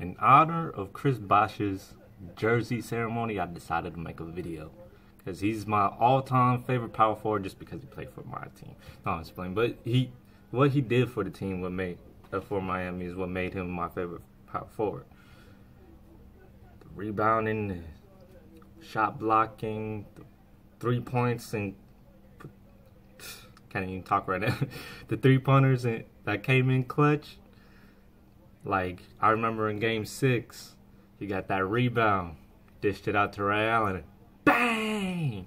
in honor of Chris Bosh's jersey ceremony, I decided to make a video because he's my all-time favorite power forward just because he played for my team. No, I'm playing, but he what he did for the team, what made uh, for Miami, is what made him my favorite power forward. The rebounding, the shot blocking, the three points, and can't even talk right now. the three pointers that came in clutch. Like I remember in Game Six, he got that rebound, dished it out to Ray Allen, bang!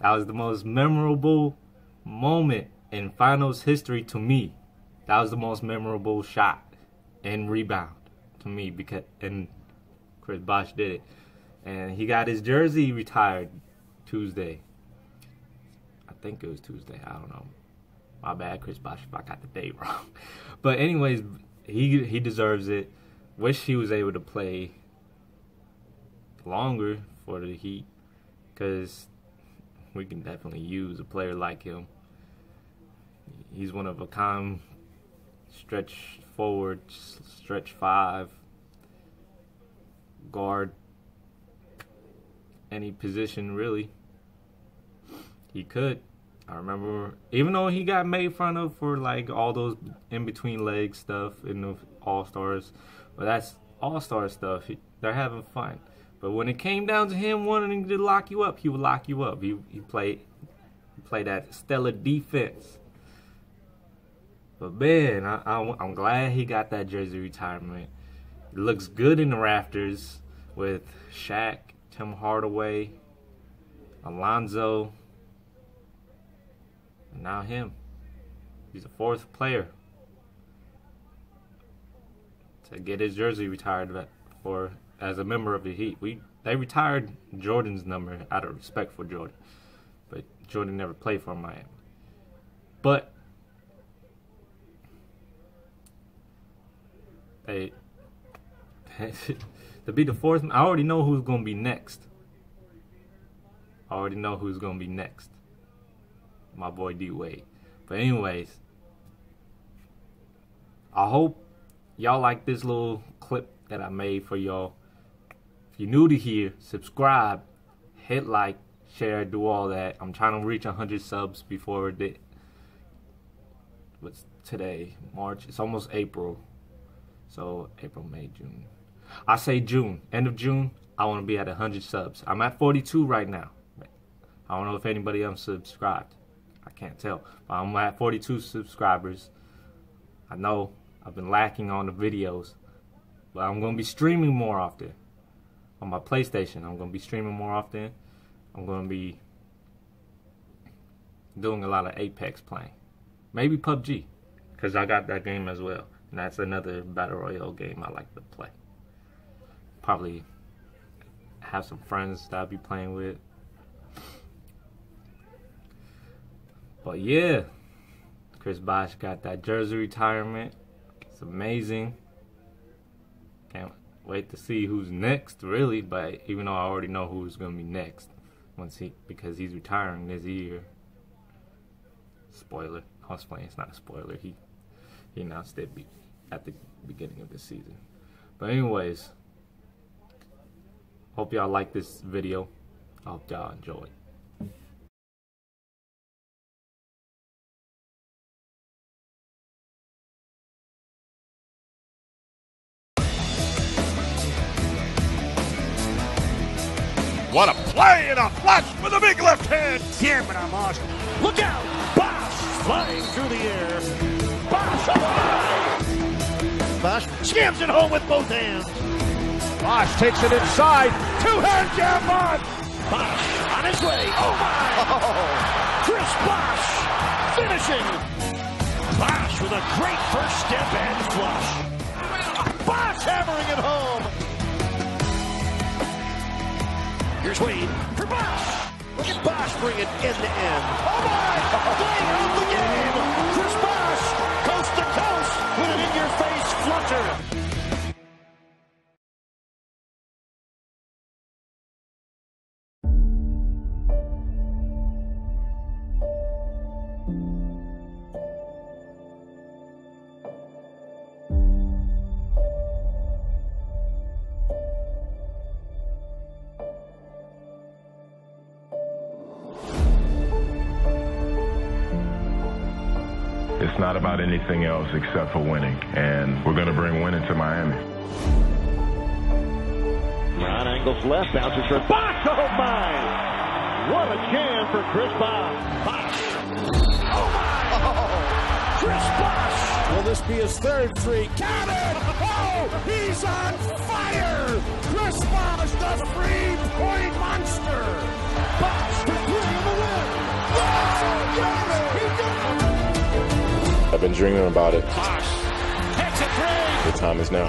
That was the most memorable moment in finals history to me. That was the most memorable shot and rebound to me because and Chris Bosh did it. And he got his jersey retired Tuesday. I think it was Tuesday. I don't know. My bad, Chris Bosh, if I got the date wrong. But anyways, he he deserves it. Wish he was able to play longer for the Heat because we can definitely use a player like him. He's one of a kind, stretch forward, stretch five, guard, any position really. He could. I remember, even though he got made fun of for like all those in between leg stuff in the All Stars, but that's All Star stuff. They're having fun. But when it came down to him wanting to lock you up, he would lock you up. He he played he played that stellar defense. But man, I, I, I'm glad he got that jersey retirement. It looks good in the rafters with Shaq, Tim Hardaway, Alonzo, now him. He's a fourth player to get his jersey retired for as a member of the Heat. We they retired Jordan's number out of respect for Jordan, but Jordan never played for Miami. But they to be the fourth. I already know who's gonna be next. I already know who's gonna be next. My boy D Wade. But anyways, I hope y'all like this little clip that I made for y'all If you're new to here, subscribe, hit like, share, do all that. I'm trying to reach 100 subs before the what's today? March. It's almost April. So April, May, June. I say June. End of June, I want to be at 100 subs. I'm at 42 right now. I don't know if anybody else subscribed. I can't tell. But I'm at 42 subscribers. I know I've been lacking on the videos. But I'm going to be streaming more often on my PlayStation. I'm going to be streaming more often. I'm going to be doing a lot of Apex playing. Maybe PUBG, because I got that game as well. And that's another Battle Royale game I like to play. Probably have some friends that I'll be playing with. But yeah, Chris Bosh got that jersey retirement. It's amazing. Can't wait to see who's next, really. But even though I already know who's gonna be next, once he because he's retiring this year. Spoiler. I was playing. It's not a spoiler. He he announced it at the beginning of the season. But anyways, hope y'all like this video. I hope y'all enjoy. What a play and a flash with a big left hand. Pierre Benamos. Look out! Bosh flying through the air. Alive! Bosh scams it home with both hands. Bosh takes it inside. Two-hand jam on. Bosh on his way. Oh my! Oh. Chris Bosh finishing. Bosh with a great first step and flush. Bosh hammering it home. Here's Wade for Bosh. Look at Bosh bring it end to end. Oh my! Playing out the game. Chris Bosh, not about anything else except for winning. And we're going to bring winning to Miami. Ron angles left, bounces for Bosh. Oh my! What a jam for Chris Bosh. Bosh. Oh my! Oh, Chris Bosh. Will this be his third three? Count it! Oh, he's on fire! Chris Bosh, the three-point monster. I've been dreaming about it. The time is now.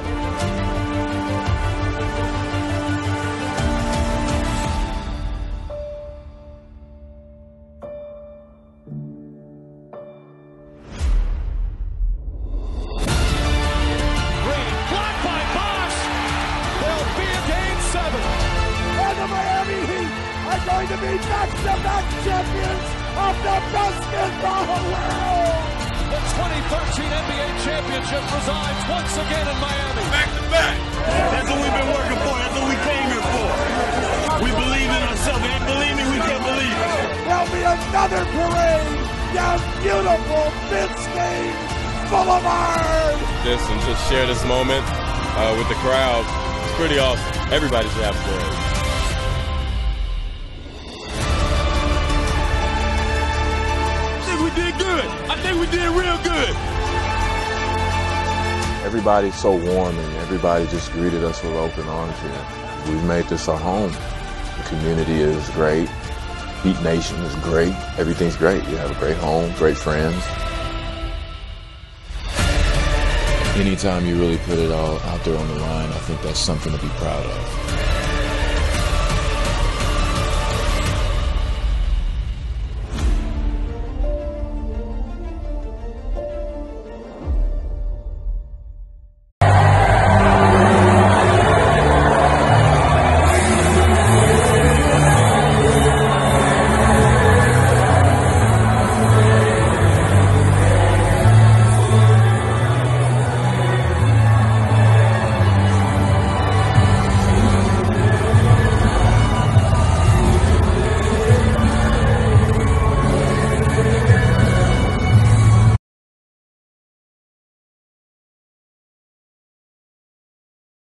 Blocked by Bosh. There'll be a game seven. And the Miami Heat are going to be back-to-back champions of the basketball world. The 2013 NBA championship resides once again in Miami. back to back. That's what we've been working for. That's what we came here for. We believe in ourselves. They believe me, we can't believe it. There'll be another parade down beautiful Biscayne Boulevard. This and just share this moment uh, with the crowd. It's pretty awesome. Everybody should have a parade. Good. I think we did real good. Everybody's so warm and everybody just greeted us with open arms here. We've made this our home. The community is great. Heat Nation is great. Everything's great. You have a great home, great friends. Anytime you really put it all out there on the line, I think that's something to be proud of.